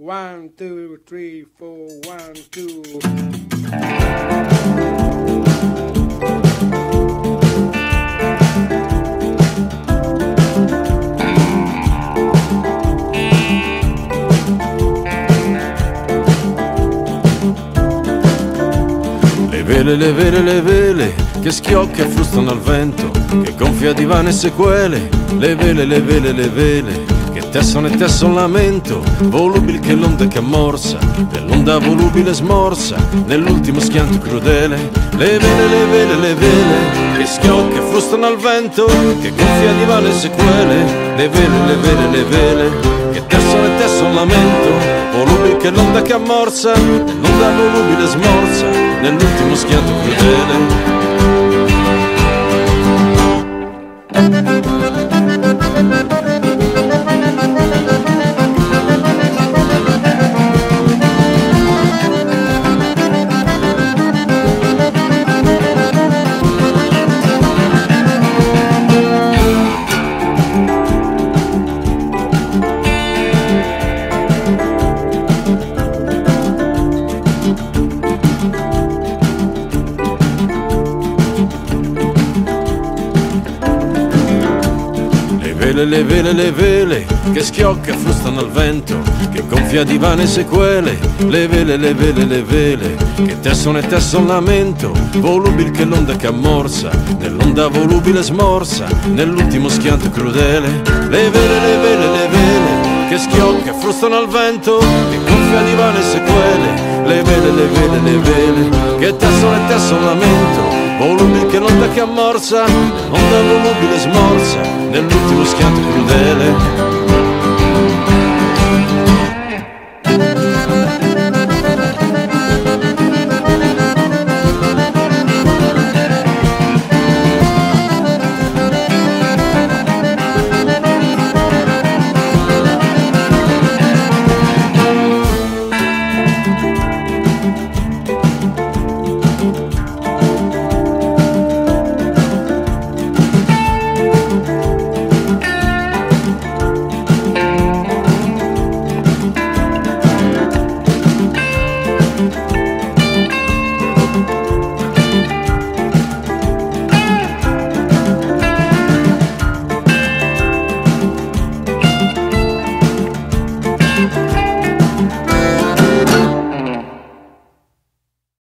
One, two, three, four, one, two. Le vele, le vele, le vele, che schiocca frustano al vento, che gonfia divane e sequele, le vele, le vele, le vele, che tessono e tessono lamento, volubile che l'onda che ammorsa, dell'onda volubile smorsa, nell'ultimo schianto crudele, le vele, le vele, le vele, che schiocca e frustano al vento, che gonfia divane e sequele, le vele, le vele, le vele, che tessono e tessono lamento, volubile che l'onda che ammorsa, l'onda volubile smorsa, nell'ultimo schianto crudele. Vele, le vele, le vele, che schiocca e frustano al vento, che gonfia divane e sequele, le vele, le vele, le vele, che tessono e tessono lamento, volubile che l'onda che ammorsa, nell'onda volubile smorsa, nell'ultimo schianto crudele, le vele, le vele, le vele, che schiocca e frustano al vento, che gonfia divane e sequele, le vele, le vele, le vele, che tessono e tessono lamento, volubile che l'onda che ammorsa, l'onda volubile smorsa, nell'ultimo schianto crudele.